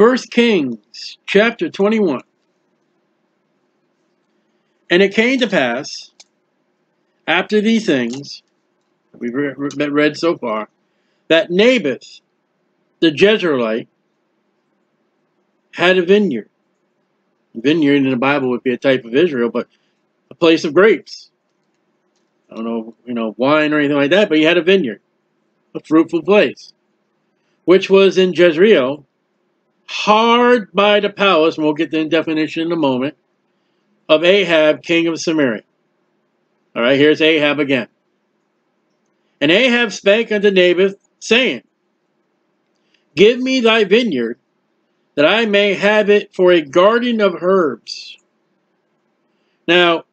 First Kings chapter 21. And it came to pass, after these things, we've read so far, that Naboth, the Jezreelite, had a vineyard. vineyard in the Bible would be a type of Israel, but a place of grapes. I don't know, you know, wine or anything like that, but he had a vineyard, a fruitful place, which was in Jezreel, hard by the palace, and we'll get the definition in a moment, of Ahab, king of Samaria. All right, here's Ahab again. And Ahab spake unto Naboth, saying, Give me thy vineyard, that I may have it for a garden of herbs. Now,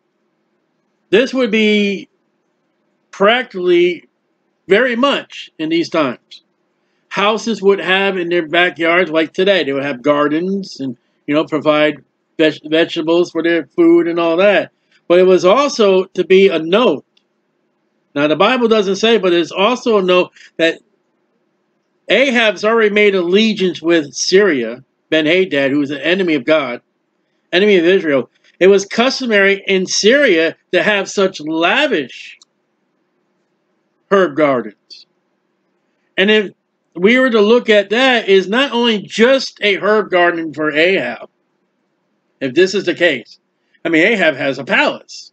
this would be practically very much in these times. Houses would have in their backyards, like today, they would have gardens and, you know, provide veg vegetables for their food and all that. But it was also to be a note. Now, the Bible doesn't say, but it's also a note that Ahab's already made allegiance with Syria, Ben Hadad, who was an enemy of God, enemy of Israel. It was customary in Syria to have such lavish herb gardens. And if we were to look at that, is not only just a herb garden for Ahab, if this is the case. I mean, Ahab has a palace.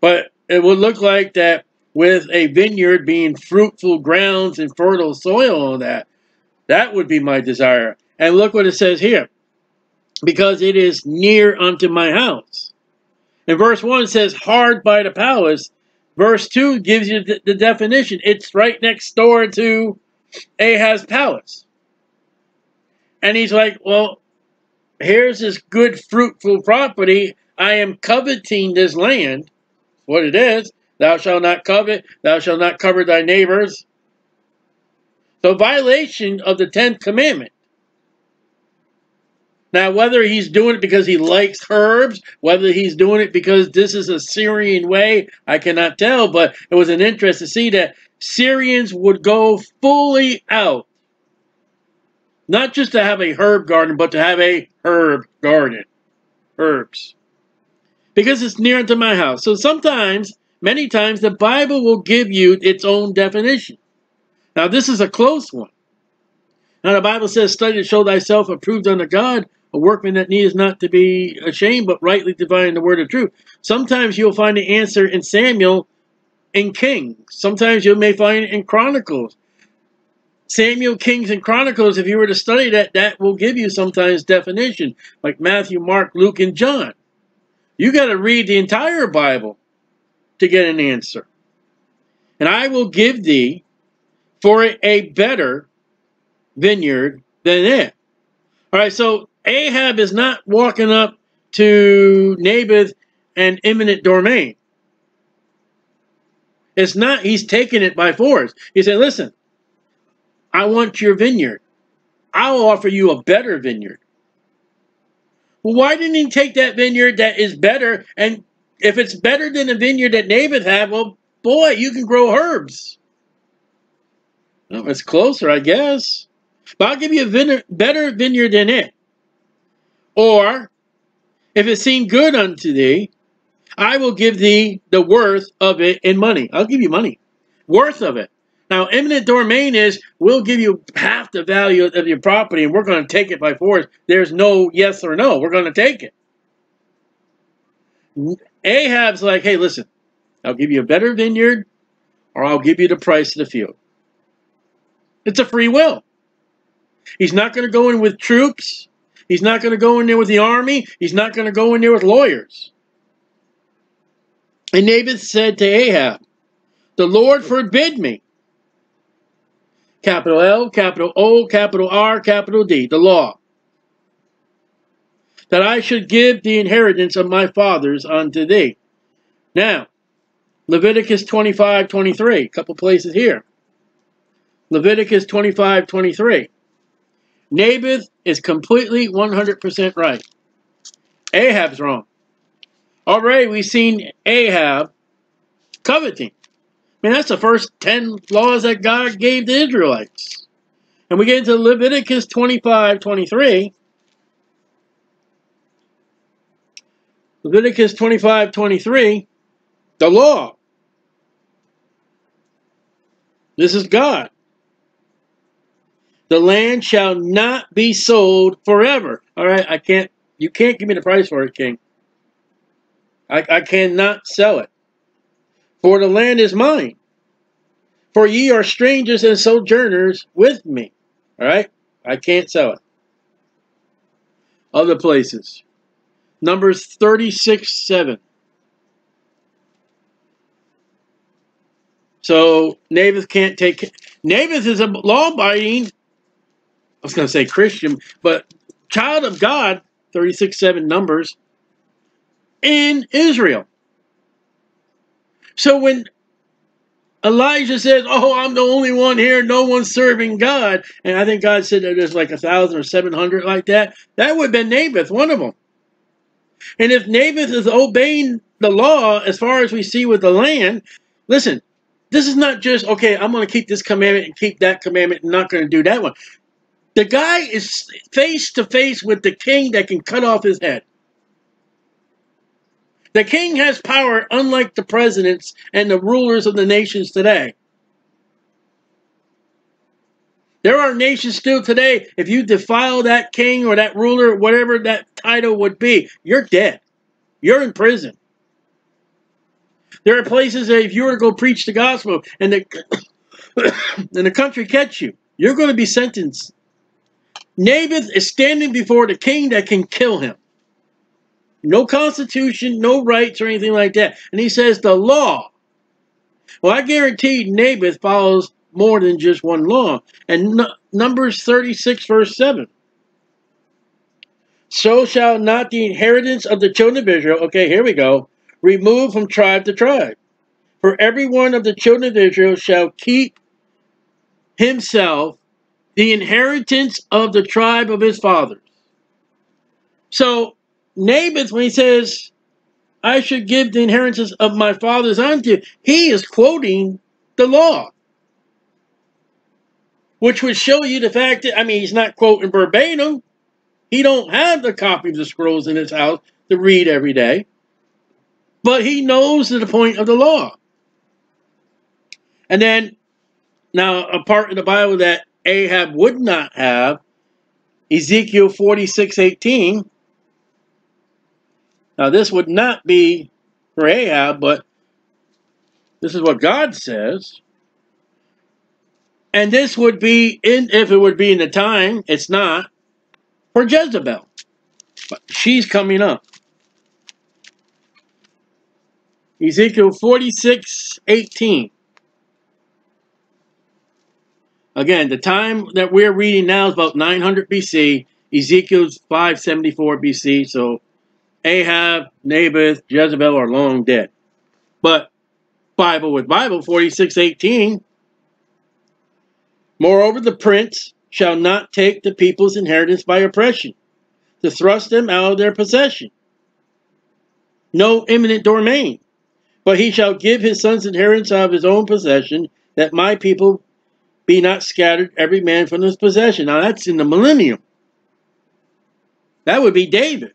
But it would look like that with a vineyard being fruitful grounds and fertile soil on that, that would be my desire. And look what it says here. Because it is near unto my house. In verse 1 it says, hard by the palace. Verse 2 gives you the, the definition. It's right next door to Ahaz's palace. And he's like, well, here's this good fruitful property. I am coveting this land. What it is. Thou shalt not covet. Thou shalt not cover thy neighbors. So violation of the 10th commandment. Now, whether he's doing it because he likes herbs, whether he's doing it because this is a Syrian way, I cannot tell. But it was an interest to see that Syrians would go fully out. Not just to have a herb garden, but to have a herb garden. Herbs. Because it's near to my house. So sometimes, many times, the Bible will give you its own definition. Now, this is a close one. Now, the Bible says, Study to show thyself approved unto God, a workman that needs not to be ashamed, but rightly dividing the word of truth. Sometimes you'll find the answer in Samuel in Kings. Sometimes you may find it in Chronicles. Samuel, Kings, and Chronicles, if you were to study that, that will give you sometimes definition, like Matthew, Mark, Luke, and John. You got to read the entire Bible to get an answer. And I will give thee for a better vineyard than it. All right, so Ahab is not walking up to Naboth and eminent domain. It's not, he's taking it by force. He said, listen, I want your vineyard. I'll offer you a better vineyard. Well, why didn't he take that vineyard that is better? And if it's better than the vineyard that Naboth had, well, boy, you can grow herbs. Well, it's closer, I guess. But I'll give you a better vineyard than it. Or, if it seem good unto thee, I will give thee the worth of it in money. I'll give you money. Worth of it. Now, eminent domain is we'll give you half the value of your property and we're going to take it by force. There's no yes or no. We're going to take it. Ahab's like, hey, listen, I'll give you a better vineyard or I'll give you the price of the field. It's a free will. He's not going to go in with troops. He's not going to go in there with the army. He's not going to go in there with lawyers. And Naboth said to Ahab, The Lord forbid me. Capital L, capital O, capital R, capital D, the law. That I should give the inheritance of my fathers unto thee. Now, Leviticus 25, 23, a couple places here. Leviticus 25, 23. Naboth is completely 100% right. Ahab's wrong. Already we've seen Ahab coveting. I mean, that's the first 10 laws that God gave the Israelites. And we get into Leviticus 25, 23. Leviticus 25, 23. The law. This is God. The land shall not be sold forever. All right, I can't, you can't give me the price for it, King. I, I cannot sell it. For the land is mine. For ye are strangers and sojourners with me. All right, I can't sell it. Other places. Numbers 36, 7. So Naboth can't take. Naboth is a law-abiding. I was going to say Christian, but child of God. Thirty-six seven numbers in Israel. So when Elijah says, "Oh, I'm the only one here. No one's serving God," and I think God said that there's like a thousand or seven hundred like that. That would have been Naboth, one of them. And if Naboth is obeying the law, as far as we see with the land, listen, this is not just, okay, I'm going to keep this commandment and keep that commandment and not going to do that one. The guy is face to face with the king that can cut off his head. The king has power unlike the presidents and the rulers of the nations today. There are nations still today, if you defile that king or that ruler, whatever that title would be, you're dead. You're in prison. There are places that if you were to go preach the gospel and the, and the country catch you, you're going to be sentenced. Naboth is standing before the king that can kill him. No constitution, no rights or anything like that. And he says the law. Well, I guarantee Naboth follows more than just one law. And Numbers 36, verse 7. So shall not the inheritance of the children of Israel, okay, here we go, remove from tribe to tribe. For every one of the children of Israel shall keep himself the inheritance of the tribe of his fathers. So Naboth, when he says, I should give the inheritance of my fathers unto you, he is quoting the law. Which would show you the fact that, I mean, he's not quoting verbatim. He don't have the copy of the scrolls in his house to read every day. But he knows the point of the law. And then, now, a part of the Bible that Ahab would not have, Ezekiel 46, 18. Now, this would not be for Ahab, but this is what God says. And this would be, in if it would be in the time, it's not, for Jezebel. But she's coming up. Ezekiel 46, 18. Again, the time that we're reading now is about 900 BC. Ezekiel's 574 BC. So Ahab, Naboth, Jezebel are long dead. But Bible with Bible 4618. Moreover, the prince shall not take the people's inheritance by oppression, to thrust them out of their possession. No eminent domain, but he shall give his sons inheritance out of his own possession, that my people be not scattered, every man from his possession. Now that's in the millennium. That would be David.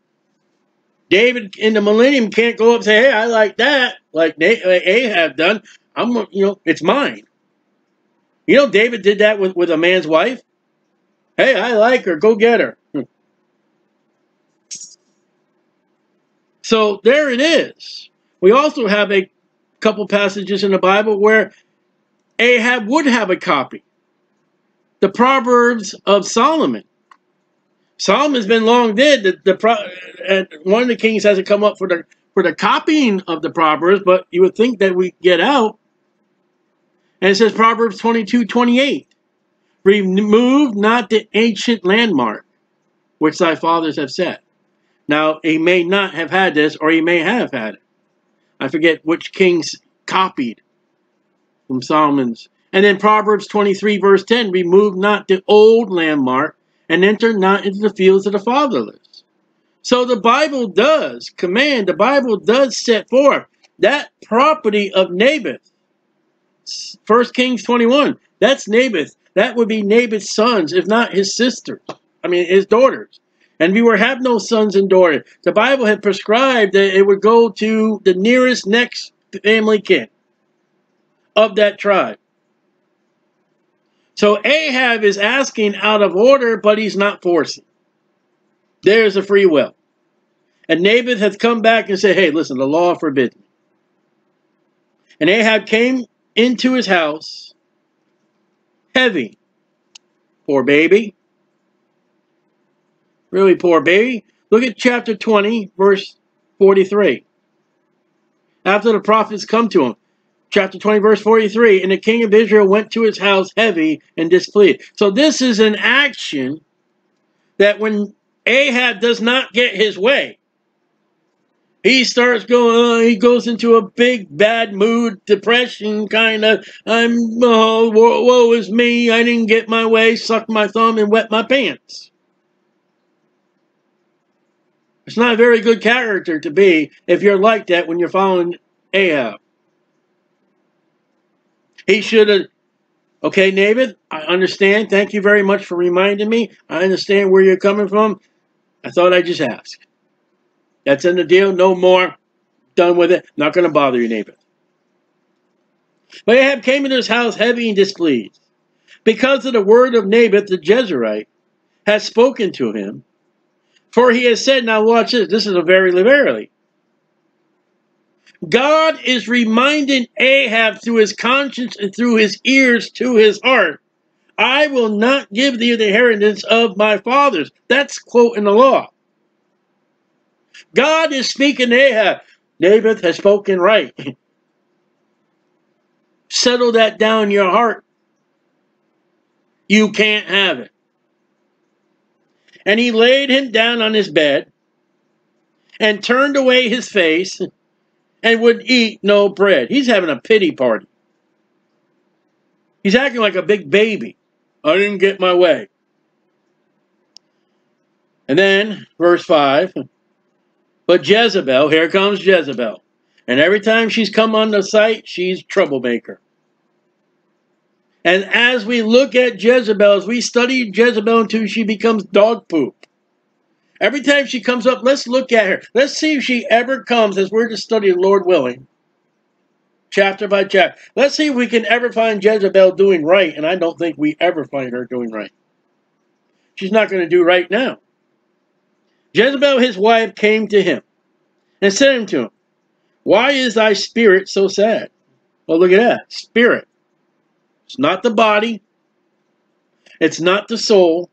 David in the millennium can't go up and say, hey, I like that, like Ahab done. I'm, you know, it's mine. You know, David did that with, with a man's wife. Hey, I like her. Go get her. Hmm. So there it is. We also have a couple passages in the Bible where Ahab would have a copy. The Proverbs of Solomon. Solomon's been long dead. The, the one of the kings hasn't come up for the for the copying of the Proverbs, but you would think that we get out. And it says Proverbs 22, 28. Remove not the ancient landmark which thy fathers have set. Now, he may not have had this, or he may have had it. I forget which kings copied from Solomon's. And then Proverbs 23, verse 10 Remove not the old landmark and enter not into the fields of the fatherless. So the Bible does command, the Bible does set forth that property of Naboth. 1 Kings 21, that's Naboth. that would be Naboth's sons, if not his sisters. I mean, his daughters. And we were have no sons and daughters. The Bible had prescribed that it would go to the nearest next family kin of that tribe. So Ahab is asking out of order, but he's not forcing. There's a free will. And Naboth has come back and said, hey, listen, the law forbids me. And Ahab came into his house heavy. Poor baby. Really poor baby. Look at chapter 20, verse 43. After the prophets come to him. Chapter 20, verse 43. And the king of Israel went to his house heavy and displeased. So this is an action that when Ahab does not get his way, he starts going, uh, he goes into a big bad mood, depression kind of, I'm, oh, woe, woe is me, I didn't get my way, suck my thumb and wet my pants. It's not a very good character to be if you're like that when you're following Ahab. He should have, okay, Naboth, I understand. Thank you very much for reminding me. I understand where you're coming from. I thought I'd just ask. That's in the deal. No more. Done with it. Not going to bother you, Naboth. But Ahab came into his house heavy and displeased. Because of the word of Naboth the Jezreelite has spoken to him. For he has said, now watch this. This is a very verily. God is reminding Ahab through his conscience and through his ears to his heart, I will not give thee the inheritance of my fathers. That's quote in the law. God is speaking to Ahab. Naboth has spoken right. Settle that down in your heart. You can't have it. And he laid him down on his bed and turned away his face and would eat no bread. He's having a pity party. He's acting like a big baby. I didn't get my way. And then, verse 5 But Jezebel, here comes Jezebel. And every time she's come on the site, she's troublemaker. And as we look at Jezebel, as we study Jezebel until she becomes dog poop, Every time she comes up, let's look at her. Let's see if she ever comes, as we're to study, Lord willing, chapter by chapter. Let's see if we can ever find Jezebel doing right, and I don't think we ever find her doing right. She's not going to do right now. Jezebel, his wife, came to him and said unto him, Why is thy spirit so sad? Well, look at that. Spirit. It's not the body. It's not the soul.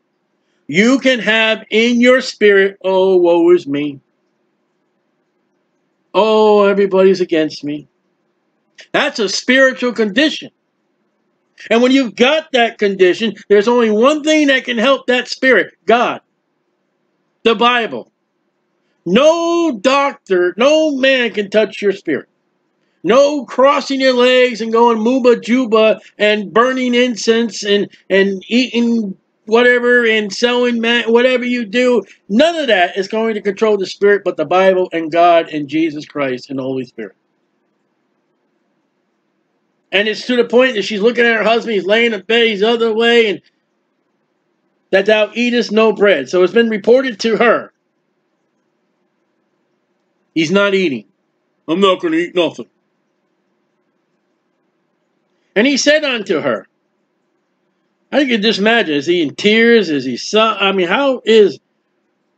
You can have in your spirit, oh, woe is me. Oh, everybody's against me. That's a spiritual condition. And when you've got that condition, there's only one thing that can help that spirit God, the Bible. No doctor, no man can touch your spirit. No crossing your legs and going mooba juba and burning incense and, and eating whatever and selling man, whatever you do, none of that is going to control the spirit but the Bible and God and Jesus Christ and the Holy Spirit. And it's to the point that she's looking at her husband, he's laying in bed, he's the other way, and that thou eatest no bread. So it's been reported to her. He's not eating. I'm not going to eat nothing. And he said unto her, I can just imagine. Is he in tears? Is he so? I mean, how is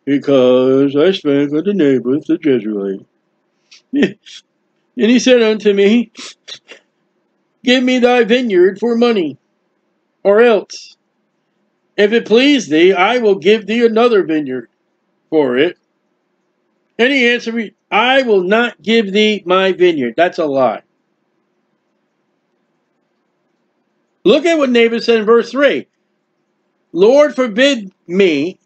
because I spake with the neighbors, the Jezreel. and he said unto me, Give me thy vineyard for money, or else, if it please thee, I will give thee another vineyard for it. And he answered me, I will not give thee my vineyard. That's a lie. Look at what Naboth said in verse 3. Lord forbid me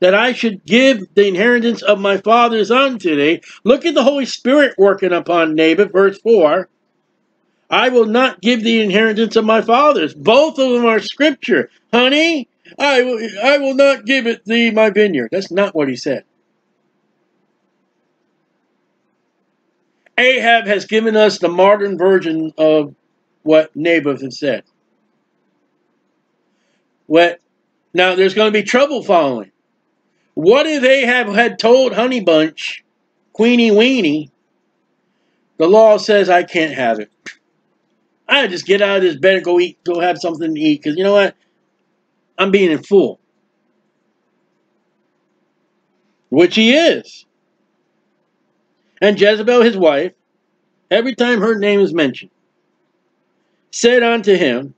that I should give the inheritance of my fathers unto thee. Look at the Holy Spirit working upon Naboth, verse 4. I will not give the inheritance of my fathers. Both of them are scripture. Honey, I will, I will not give it thee my vineyard. That's not what he said. Ahab has given us the modern version of what Naboth has said. What? Now there's going to be trouble following. What if they have had told Honey Bunch, Queenie Weenie, the law says I can't have it. I just get out of this bed and go eat, go have something to eat. Because you know what? I'm being a fool. Which he is. And Jezebel, his wife, every time her name is mentioned, said unto him,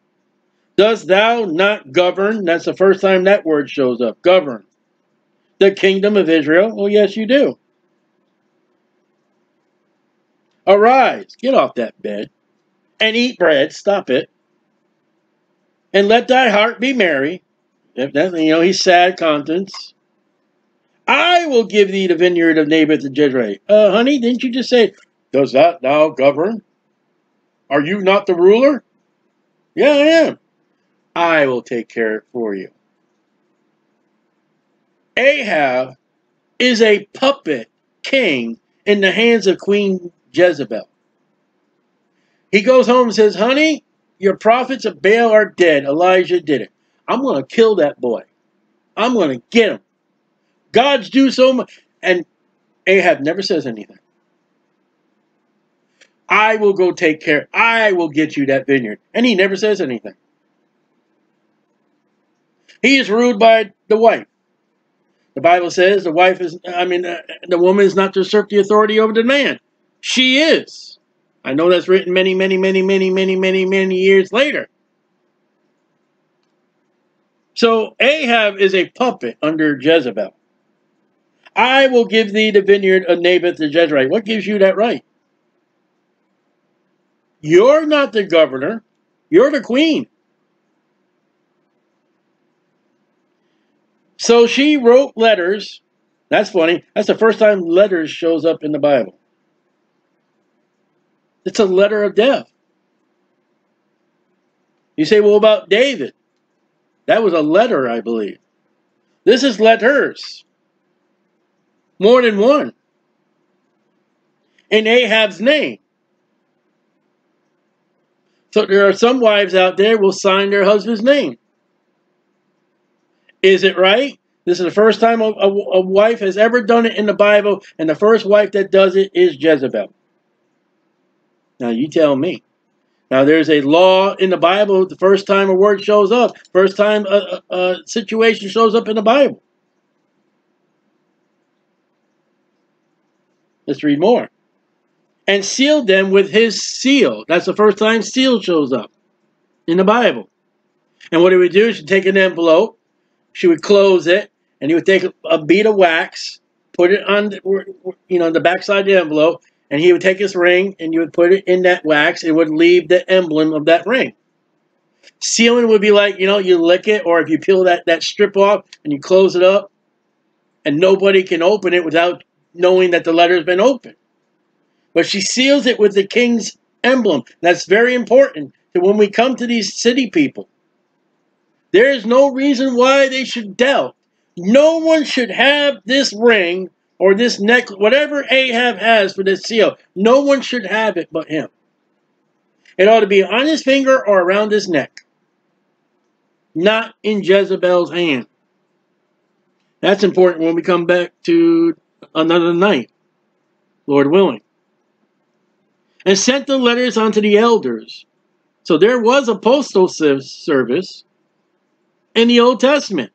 Dost thou not govern? That's the first time that word shows up. Govern. The kingdom of Israel? Well, yes, you do. Arise, get off that bed, and eat bread. Stop it. And let thy heart be merry. If that, you know, he's sad contents. I will give thee the vineyard of Naboth the Jezreel. Uh, honey, didn't you just say, Does that thou govern? Are you not the ruler? Yeah, I am. I will take care for you. Ahab is a puppet king in the hands of Queen Jezebel. He goes home and says, Honey, your prophets of Baal are dead. Elijah did it. I'm going to kill that boy. I'm going to get him. God's do so much. And Ahab never says anything. I will go take care. I will get you that vineyard. And he never says anything. He is ruled by the wife. The Bible says the wife is, I mean, uh, the woman is not to usurp the authority over the man. She is. I know that's written many, many, many, many, many, many, many years later. So Ahab is a puppet under Jezebel. I will give thee the vineyard of Naboth the Jezreel. What gives you that right? You're not the governor. You're the queen. So she wrote letters. That's funny. That's the first time letters shows up in the Bible. It's a letter of death. You say, well, about David? That was a letter, I believe. This is letters. More than one. In Ahab's name. So there are some wives out there will sign their husband's name. Is it right? This is the first time a, a, a, wife has ever done it in the Bible, and the first wife that does it is Jezebel. Now you tell me. Now there's a law in the Bible the first time a word shows up, first time a, a, a situation shows up in the Bible. Let's read more. And sealed them with his seal. That's the first time seal shows up in the Bible. And what he would do is take an envelope, she would close it, and he would take a bead of wax, put it on, the, you know, the backside of the envelope, and he would take his ring and you would put it in that wax. It would leave the emblem of that ring. Sealing would be like, you know, you lick it, or if you peel that, that strip off and you close it up, and nobody can open it without knowing that the letter has been opened. But she seals it with the king's emblem. That's very important to when we come to these city people. There is no reason why they should doubt. No one should have this ring or this neck, whatever Ahab has for this seal. No one should have it but him. It ought to be on his finger or around his neck, not in Jezebel's hand. That's important when we come back to another night, Lord willing. And sent the letters unto the elders. So there was a postal service in the Old Testament.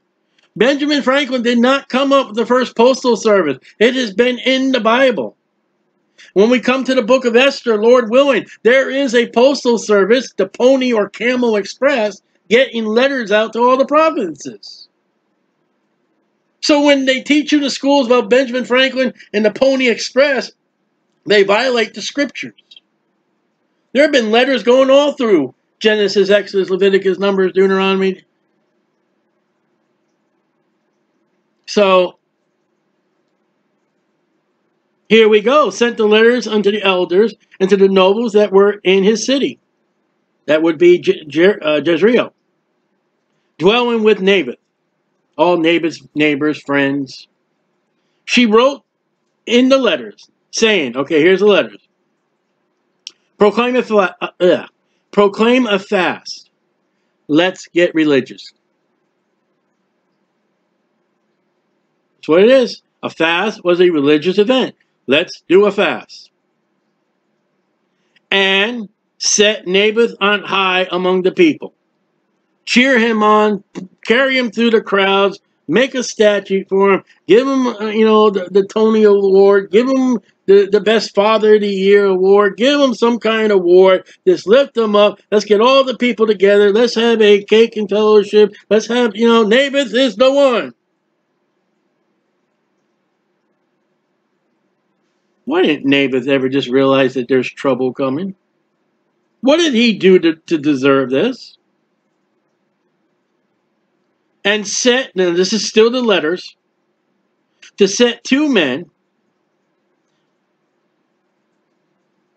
Benjamin Franklin did not come up with the first postal service. It has been in the Bible. When we come to the book of Esther, Lord willing, there is a postal service, the Pony or Camel Express, getting letters out to all the provinces. So when they teach you in the schools about Benjamin Franklin and the Pony Express, they violate the scriptures. There have been letters going all through Genesis, Exodus, Leviticus, Numbers, Deuteronomy, So here we go. Sent the letters unto the elders and to the nobles that were in his city. That would be Je Je uh, Jezreel. Dwelling with Naboth. All Naboth's neighbors, friends. She wrote in the letters, saying, okay, here's the letters. Proclaim a, uh, proclaim a fast. Let's get religious. What it is. A fast was a religious event. Let's do a fast. And set Naboth on high among the people. Cheer him on, carry him through the crowds, make a statue for him, give him, uh, you know, the, the Tony Award, give him the, the Best Father of the Year award, give him some kind of award, just lift him up, let's get all the people together, let's have a cake and fellowship, let's have, you know, Naboth is the one. Why didn't Naboth ever just realize that there's trouble coming? What did he do to, to deserve this? And set, now this is still the letters, to set two men.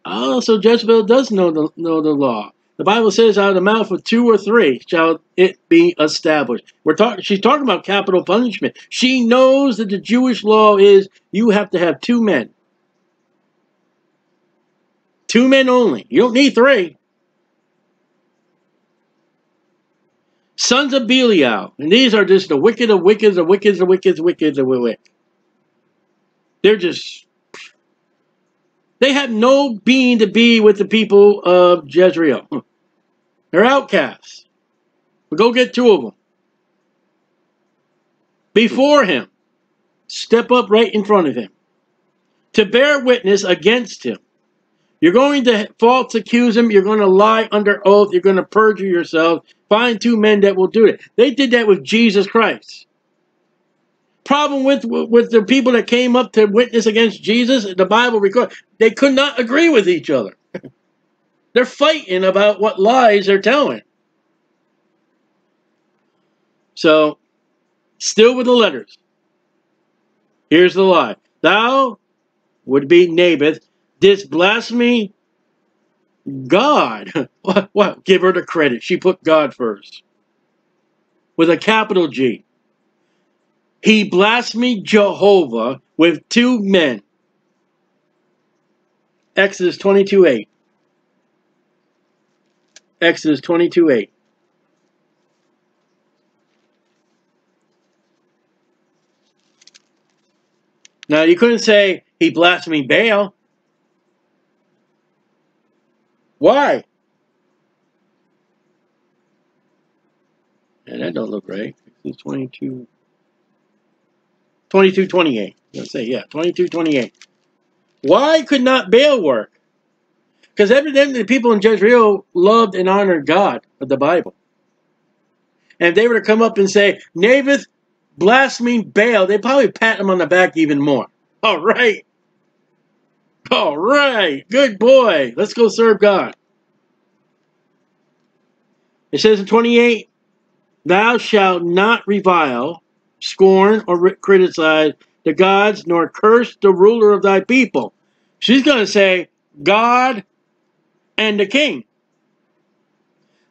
Oh, so Jezebel does know the, know the law. The Bible says, out of the mouth of two or three shall it be established. We're talking. She's talking about capital punishment. She knows that the Jewish law is you have to have two men. Two men only. You don't need three. Sons of Belial. And these are just the wicked of wicked, the wicked, the wicked, the wicked, the wicked. They're just... They have no being to be with the people of Jezreel. Hmm. They're outcasts. We'll go get two of them. Before him. Step up right in front of him. To bear witness against him you're going to false accuse him. You're going to lie under oath. You're going to perjure yourself. Find two men that will do it. They did that with Jesus Christ. Problem with with the people that came up to witness against Jesus, the Bible records, they could not agree with each other. they're fighting about what lies they're telling. So, still with the letters. Here's the lie. Thou would be Naboth, this blasphemy, God. Give her the credit. She put God first. With a capital G. He blasphemed Jehovah with two men. Exodus 22 8. Exodus 22 8. Now, you couldn't say he blasphemed Baal. Why? And that don't look right. It's 22, 22, 28. Let's say, yeah, 22, 28. Why could not Baal work? Because evidently the people in Jezreel loved and honored God of the Bible. And if they were to come up and say, Naboth blasphemed Baal, they'd probably pat him on the back even more. All right. All right, good boy. Let's go serve God. It says in 28, Thou shalt not revile, scorn, or criticize the gods, nor curse the ruler of thy people. She's going to say, God and the king.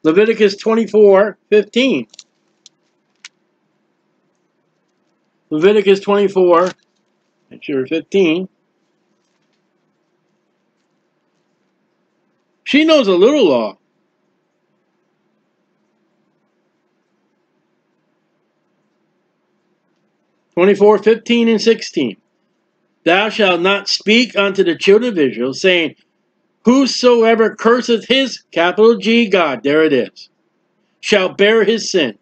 Leviticus 24, 15. Leviticus 24, make sure 15. She knows a little law. 24, 15, and 16. Thou shalt not speak unto the children of Israel, saying, Whosoever curseth his, capital G, God, there it is, shall bear his sin.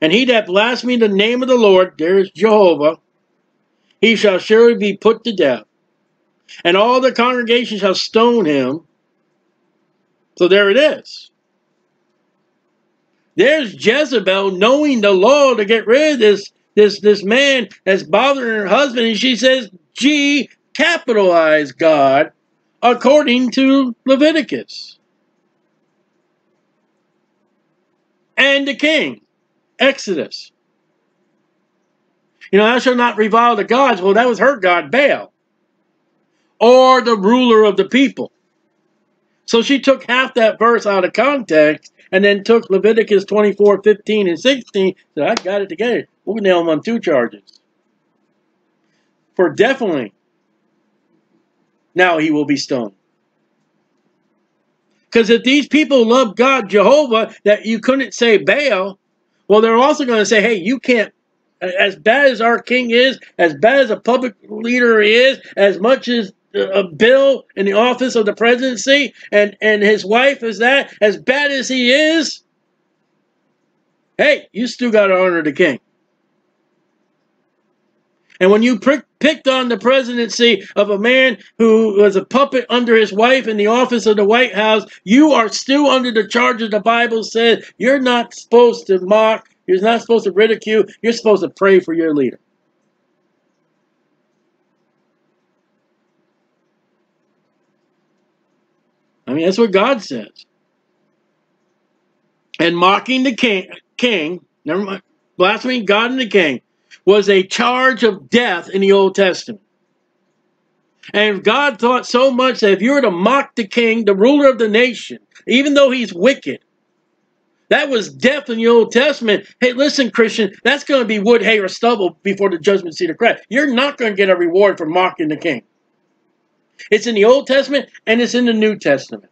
And he that blasphemeth the name of the Lord, there is Jehovah, he shall surely be put to death. And all the congregation shall stone him, so there it is. There's Jezebel knowing the law to get rid of this, this, this man that's bothering her husband, and she says, G, capitalize God, according to Leviticus. And the king, Exodus. You know, I shall not revile the gods. Well, that was her God, Baal. Or the ruler of the people. So she took half that verse out of context and then took Leviticus 24, 15, and 16. So I got it together. We'll nail him on two charges. For definitely, now he will be stoned. Because if these people love God, Jehovah, that you couldn't say Baal, well, they're also going to say, hey, you can't as bad as our king is, as bad as a public leader is, as much as a bill in the office of the presidency and, and his wife is that, as bad as he is, hey, you still got to honor the king. And when you picked on the presidency of a man who was a puppet under his wife in the office of the White House, you are still under the charges the Bible says you're not supposed to mock, you're not supposed to ridicule, you're supposed to pray for your leader. Mean, that's what God says. And mocking the king, king never mind, blaspheming God and the king, was a charge of death in the Old Testament. And God thought so much that if you were to mock the king, the ruler of the nation, even though he's wicked, that was death in the Old Testament. Hey, listen, Christian, that's going to be wood, hay, or stubble before the judgment seat of Christ. You're not going to get a reward for mocking the king. It's in the Old Testament and it's in the New Testament.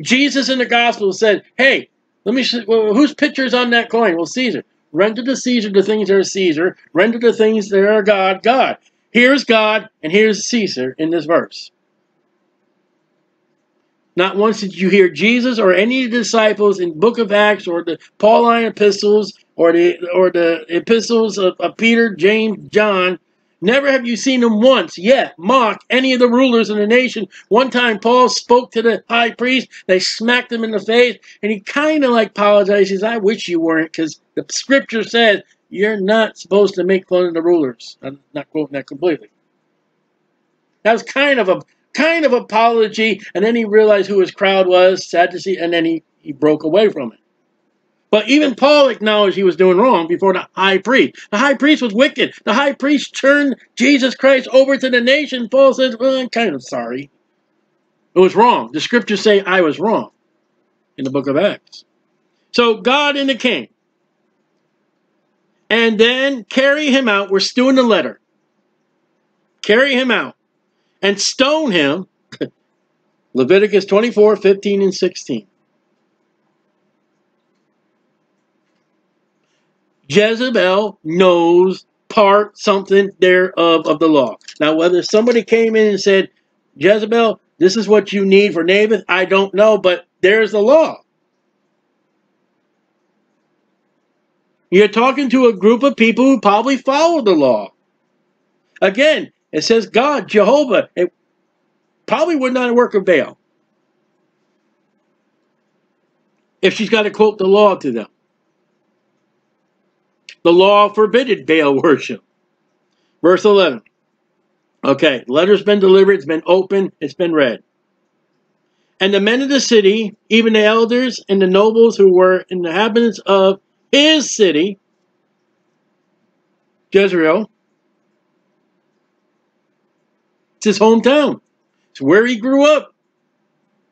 Jesus in the Gospel said, hey, let me well, whose picture is on that coin? Well, Caesar. Render to Caesar the things that are Caesar. Render the things that are God, God. Here's God and here's Caesar in this verse. Not once did you hear Jesus or any of the disciples in Book of Acts or the Pauline epistles or the or the epistles of, of Peter, James, John Never have you seen them once yet mock any of the rulers in the nation. One time Paul spoke to the high priest, they smacked him in the face, and he kind of like apologized. He says, I wish you weren't, because the scripture says you're not supposed to make fun of the rulers. I'm not quoting that completely. That was kind of a kind of apology, and then he realized who his crowd was, Sadducee, and then he, he broke away from it. But even Paul acknowledged he was doing wrong before the high priest. The high priest was wicked. The high priest turned Jesus Christ over to the nation. Paul says, well, I'm kind of sorry. It was wrong. The scriptures say I was wrong in the book of Acts. So God and the king. And then carry him out. We're still in the letter. Carry him out and stone him. Leviticus 24, 15, and 16. Jezebel knows part something thereof of the law. Now, whether somebody came in and said, Jezebel, this is what you need for Naboth, I don't know, but there's the law. You're talking to a group of people who probably follow the law. Again, it says God, Jehovah. It probably would not work of Baal. If she's got to quote the law to them. The law forbidded Baal worship. Verse 11. Okay, letter's been delivered, it's been opened, it's been read. And the men of the city, even the elders and the nobles who were inhabitants of his city, Jezreel, it's his hometown. It's where he grew up.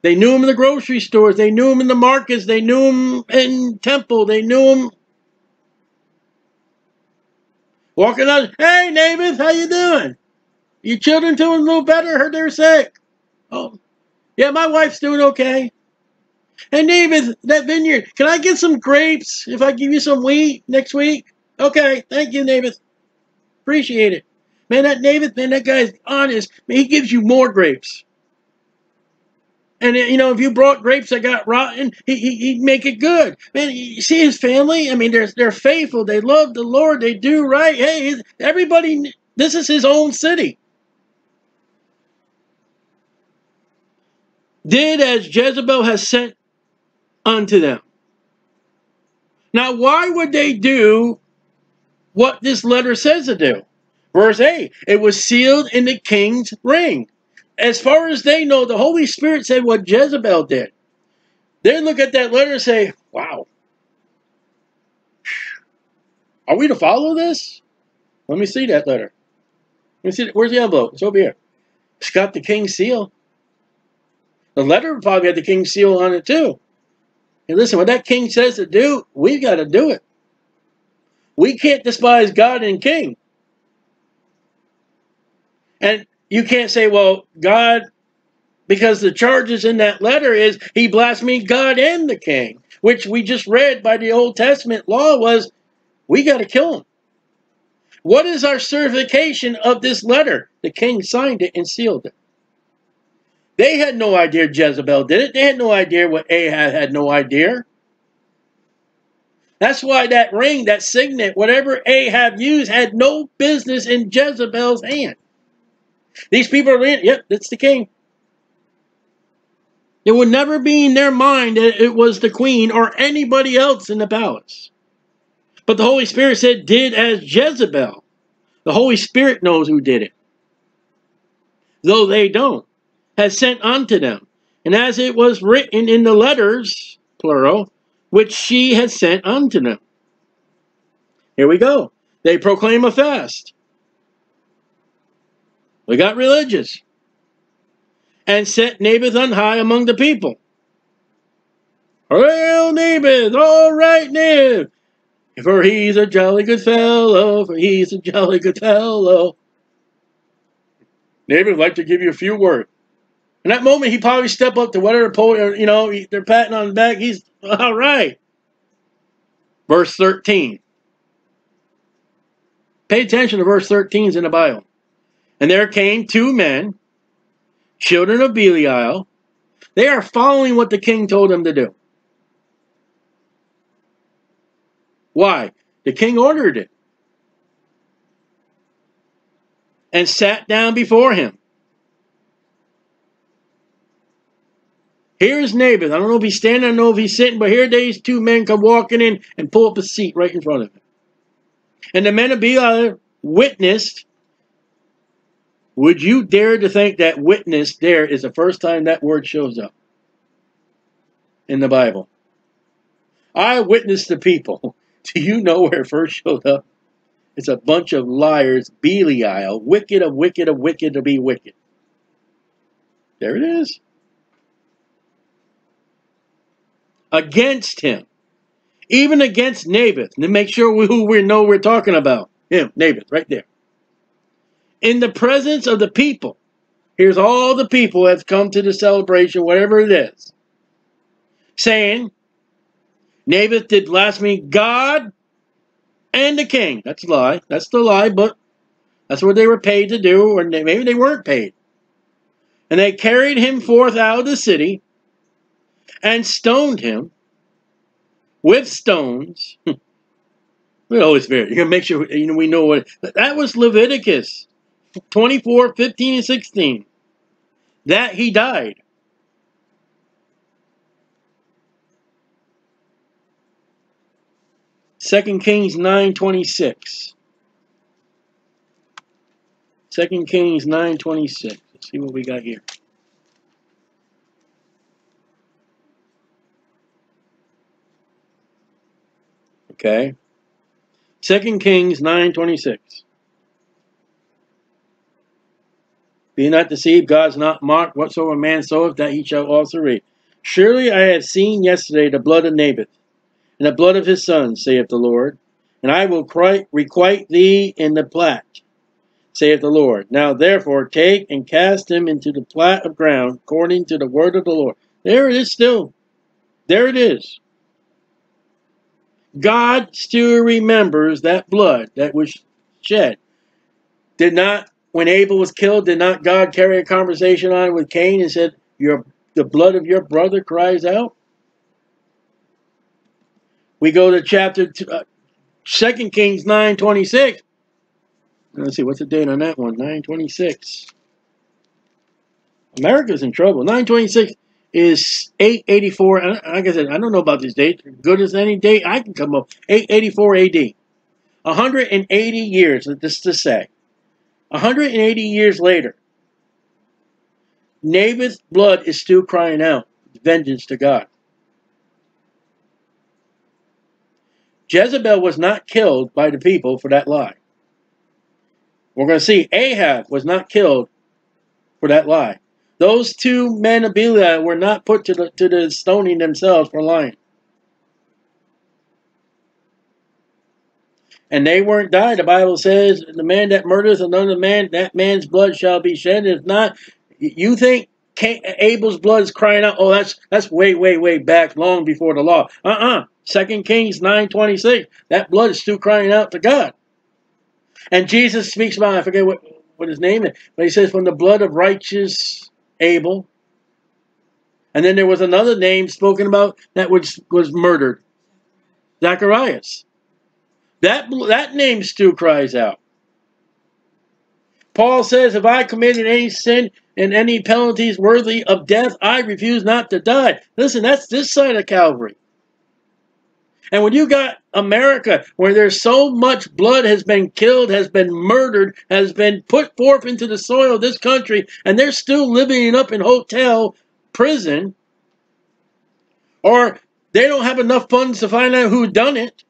They knew him in the grocery stores. They knew him in the markets. They knew him in temple. They knew him Walking up, hey Naboth, how you doing? Your children doing a little better? Heard they're sick. Oh, yeah, my wife's doing okay. Hey Naboth, that vineyard, can I get some grapes if I give you some wheat next week? Okay, thank you, Naboth. Appreciate it. Man, that Naboth, man, that guy's honest. Man, he gives you more grapes. And you know, if you brought grapes that got rotten, he, would make it good. Man, you see his family. I mean, they're they're faithful. They love the Lord. They do right. Hey, everybody. This is his own city. Did as Jezebel has sent unto them. Now, why would they do what this letter says to do? Verse 8, it was sealed in the king's ring as far as they know, the Holy Spirit said what Jezebel did. They look at that letter and say, wow, are we to follow this? Let me see that letter. Let me see. Where's the envelope? It's over here. It's got the king's seal. The letter probably had the king's seal on it too. And listen, what that king says to do, we've got to do it. We can't despise God and king. And you can't say, well, God, because the charges in that letter is he blasphemed God and the king, which we just read by the Old Testament law was we got to kill him. What is our certification of this letter? The king signed it and sealed it. They had no idea Jezebel did it. They had no idea what Ahab had no idea. That's why that ring, that signet, whatever Ahab used, had no business in Jezebel's hand. These people are in, yep, that's the king. It would never be in their mind that it was the queen or anybody else in the palace. But the Holy Spirit said, did as Jezebel. The Holy Spirit knows who did it. Though they don't, has sent unto them. And as it was written in the letters, plural, which she has sent unto them. Here we go. They proclaim a fast. We got religious. And set Naboth on high among the people. Well, Naboth, all right Naboth, for he's a jolly good fellow, for he's a jolly good fellow. Naboth like to give you a few words. In that moment, he probably step up to whatever poet, you know, they're patting on the back. He's all right. Verse 13. Pay attention to verse 13 in the Bible. And there came two men, children of Belial. They are following what the king told them to do. Why? The king ordered it. And sat down before him. Here's Naboth. I don't know if he's standing, I don't know if he's sitting, but here these two men come walking in and pull up a seat right in front of him. And the men of Belial witnessed. Would you dare to think that witness there is the first time that word shows up in the Bible? I witnessed the people. Do you know where it first showed up? It's a bunch of liars, Belial, wicked of wicked of wicked to be wicked. There it is. against him, even against Naboth. To make sure we, who we know we're talking about. Him, Naboth, right there. In the presence of the people. Here's all the people have come to the celebration, whatever it is. Saying, Naboth did blaspheme God and the king. That's a lie. That's the lie, but that's what they were paid to do, or maybe they weren't paid. And they carried him forth out of the city and stoned him with stones. we always. You're gonna make sure you know we know what that was Leviticus 24, 15, and 16. That he died. Second Kings 926. Second Kings 926. Let's see what we got here. Okay? Second Kings 9.26. Be not deceived, God's not mocked. Whatsoever man soweth, that he shall also reap. Surely I have seen yesterday the blood of Naboth, and the blood of his sons, saith the Lord. And I will requite thee in the plat, saith the Lord. Now therefore take and cast him into the plat of ground, according to the word of the Lord. There it is still. There it is. God still remembers that blood that was shed. Did not, when Abel was killed, did not God carry a conversation on with Cain and said, "Your the blood of your brother cries out"? We go to chapter two, uh, Second Kings nine twenty six. Let's see what's the date on that one. Nine twenty six. America's in trouble. Nine twenty six is 884. And like I said, I don't know about this date. Good as any date I can come up. 884 AD. 180 years, this to say. 180 years later, Naboth's blood is still crying out vengeance to God. Jezebel was not killed by the people for that lie. We're going to see Ahab was not killed for that lie. Those two men of Belial were not put to the, to the stoning themselves for lying. And they weren't died. The Bible says, the man that murders another man, that man's blood shall be shed. If not, you think Abel's blood is crying out, oh, that's that's way, way, way back, long before the law. Uh-uh. Second Kings 9.26, that blood is still crying out to God. And Jesus speaks about, I forget what, what his name is, but he says, from the blood of righteous Abel. And then there was another name spoken about that was, was murdered. Zacharias. That, that name still cries out. Paul says, if I committed any sin and any penalties worthy of death, I refuse not to die. Listen, that's this side of Calvary. And when you got America, where there's so much blood has been killed, has been murdered, has been put forth into the soil of this country, and they're still living up in hotel prison, or they don't have enough funds to find out who done it,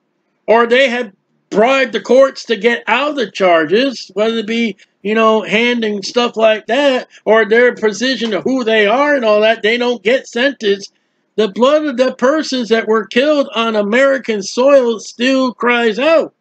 or they have bribed the courts to get out of the charges, whether it be, you know, handing stuff like that, or their position of who they are and all that, they don't get sentenced the blood of the persons that were killed on American soil still cries out.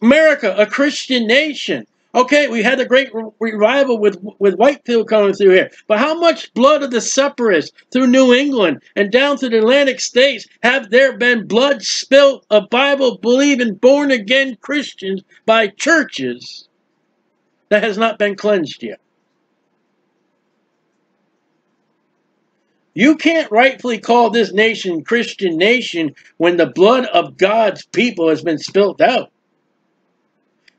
America, a Christian nation. Okay, we had a great re revival with with Whitefield coming through here. But how much blood of the separatists through New England and down through the Atlantic states have there been blood spilt of Bible-believing, born-again Christians by churches that has not been cleansed yet? You can't rightfully call this nation Christian nation when the blood of God's people has been spilt out.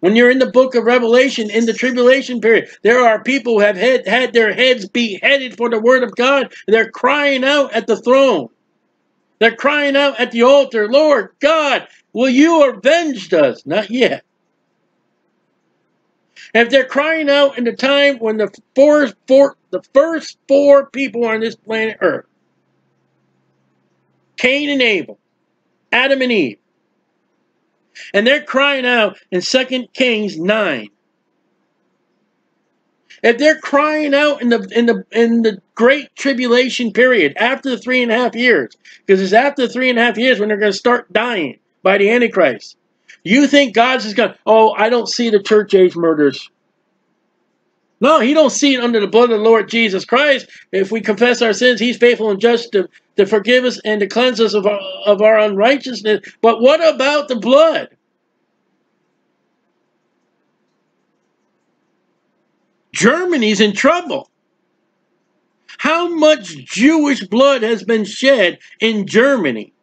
When you're in the book of Revelation, in the tribulation period, there are people who have had, had their heads beheaded for the word of God. They're crying out at the throne. They're crying out at the altar, Lord God, will you avenge us? Not yet. And if they're crying out in the time when the four, four, the first four people on this planet Earth, Cain and Abel, Adam and Eve, and they're crying out in 2 Kings 9. If they're crying out in the in the in the great tribulation period after the three and a half years, because it's after the three and a half years when they're going to start dying by the Antichrist. You think God's just going, oh, I don't see the church age murders. No, he don't see it under the blood of the Lord Jesus Christ. If we confess our sins, he's faithful and just to, to forgive us and to cleanse us of our, of our unrighteousness. But what about the blood? Germany's in trouble. How much Jewish blood has been shed in Germany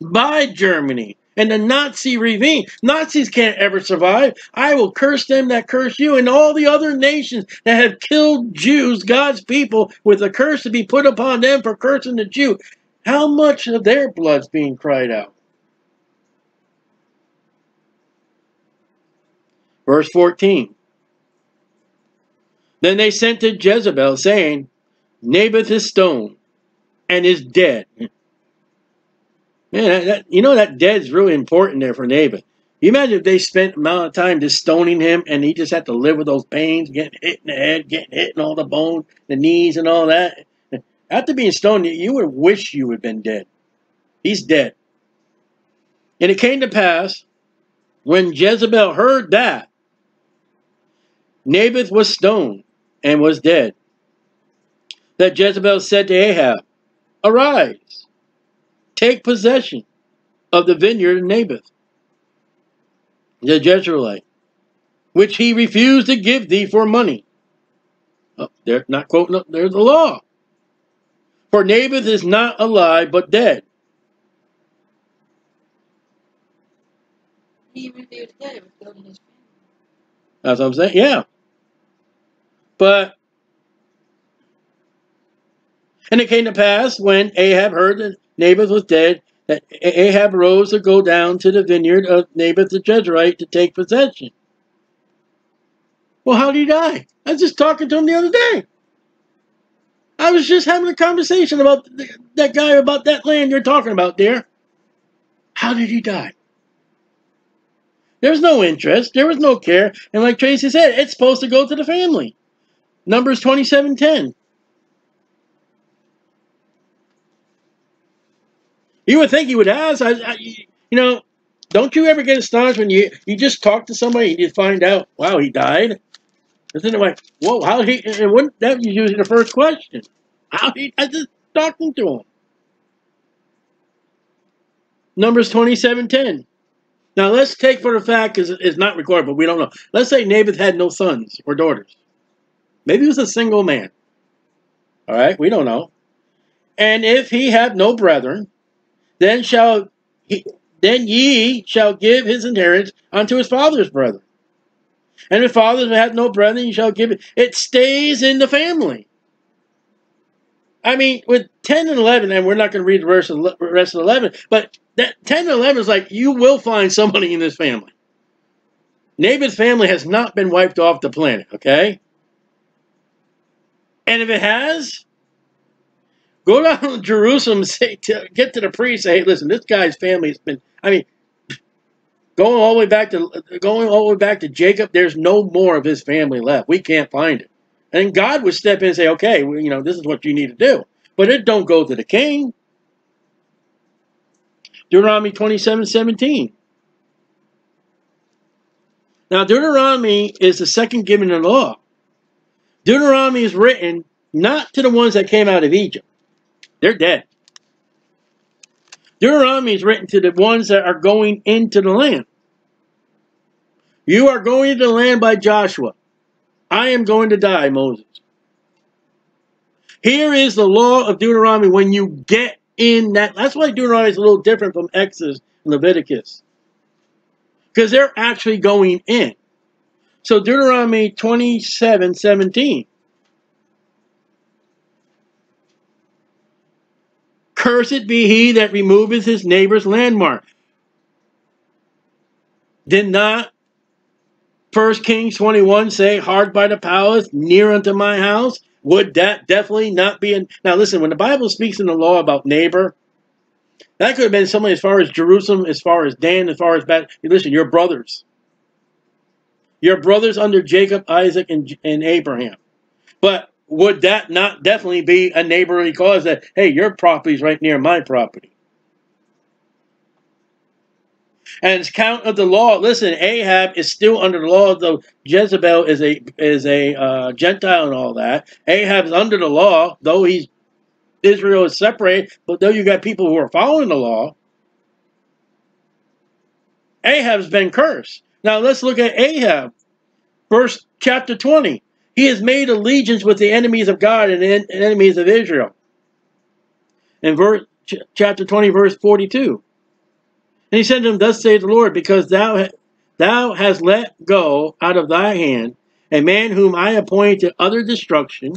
by Germany and the Nazi regime. Nazis can't ever survive. I will curse them that curse you and all the other nations that have killed Jews, God's people, with a curse to be put upon them for cursing the Jew. How much of their blood's being cried out? Verse 14. Then they sent to Jezebel, saying, Naboth is stoned and is dead. Man, that, you know that dead's really important there for Naboth. You imagine if they spent amount of time just stoning him and he just had to live with those pains, getting hit in the head, getting hit in all the bones, the knees and all that. After being stoned, you would wish you had been dead. He's dead. And it came to pass, when Jezebel heard that, Naboth was stoned and was dead. That Jezebel said to Ahab, Arise, take possession of the vineyard of Naboth, the Jezreelite, which he refused to give thee for money. Oh, they're not quoting, there's the law. For Naboth is not alive, but dead. He revealed dead was building his That's what I'm saying. Yeah. But and it came to pass when Ahab heard that Naboth was dead, that Ahab rose to go down to the vineyard of Naboth the Jezreelite to take possession. Well, how did he die? I was just talking to him the other day. I was just having a conversation about that guy about that land you're talking about, dear. How did he die? There was no interest. There was no care. And like Tracy said, it's supposed to go to the family. Numbers 2710. You would think he would ask. I, I, you know, don't you ever get astonished when you you just talk to somebody and you find out, wow, he died? Isn't it like, whoa, how he? And wouldn't that was usually the first question? How he? I just talking to him. Numbers twenty-seven ten. Now let's take for the fact because it's not recorded, but we don't know. Let's say Naboth had no sons or daughters. Maybe he was a single man. All right, we don't know. And if he had no brethren, then shall he, then ye shall give his inheritance unto his father's brother. And if fathers have no brethren, you shall give it. It stays in the family. I mean, with 10 and 11, and we're not going to read the rest of, rest of 11, but that 10 and 11 is like, you will find somebody in this family. Naboth's family has not been wiped off the planet, okay? And if it has, go down to Jerusalem say, to, get to the priest, say, hey, listen, this guy's family has been, I mean, going all the way back to going all the way back to Jacob, there's no more of his family left. We can't find it. And God would step in and say, okay, well, you know, this is what you need to do. But it don't go to the king. Deuteronomy 27, 17. Now, Deuteronomy is the second given the law. Deuteronomy is written not to the ones that came out of Egypt. They're dead. Deuteronomy is written to the ones that are going into the land. You are going to the land by Joshua. I am going to die, Moses. Here is the law of Deuteronomy when you get in that. That's why Deuteronomy is a little different from Exodus and Leviticus. Because they're actually going in. So Deuteronomy 27, 17. Cursed be he that removeth his neighbor's landmark. Did not First Kings 21 say, hard by the palace, near unto my house? Would that definitely not be in? Now listen, when the Bible speaks in the law about neighbor, that could have been somebody as far as Jerusalem, as far as Dan, as far as Beth. Listen, your brothers. Your brothers under Jacob, Isaac, and, and Abraham. But would that not definitely be a neighborly cause that, hey, your property is right near my property? And it's count of the law. Listen, Ahab is still under the law. Though Jezebel is a is a uh, Gentile and all that. Ahab is under the law, though he's Israel is separated. But though you got people who are following the law, Ahab's been cursed. Now let's look at Ahab, verse chapter twenty. He has made allegiance with the enemies of God and enemies of Israel. In verse chapter 20, verse 42. And he said to him, Thus saith the Lord, because thou, thou hast let go out of thy hand a man whom I appointed to utter destruction.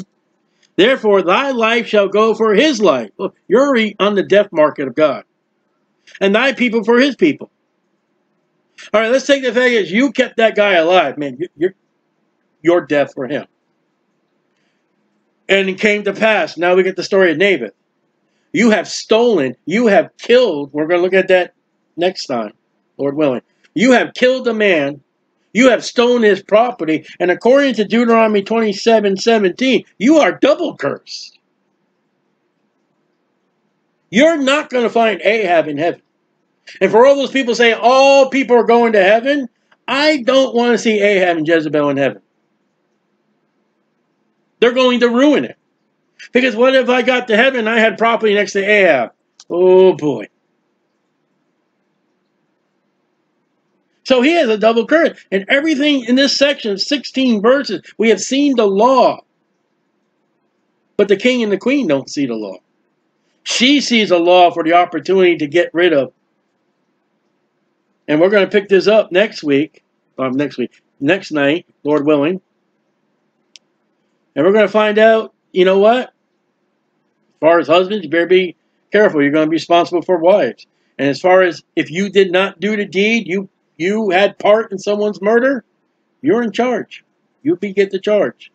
Therefore thy life shall go for his life. Look, you're on the death market of God. And thy people for his people. All right, let's take the fact is you kept that guy alive, man. You're, you're death for him. And it came to pass. Now we get the story of Naboth. You have stolen, you have killed. We're going to look at that next time, Lord willing. You have killed a man, you have stolen his property, and according to Deuteronomy 27 17, you are double cursed. You're not going to find Ahab in heaven. And for all those people saying all people are going to heaven, I don't want to see Ahab and Jezebel in heaven. They're going to ruin it. Because what if I got to heaven I had property next to Ahab? Oh boy. So he has a double current. And everything in this section, 16 verses, we have seen the law. But the king and the queen don't see the law. She sees a law for the opportunity to get rid of. And we're going to pick this up next week. Um, next week. Next night, Lord willing. And we're going to find out, you know what? As far as husbands, you better be careful. You're going to be responsible for wives. And as far as if you did not do the deed, you you had part in someone's murder, you're in charge. You get the charge.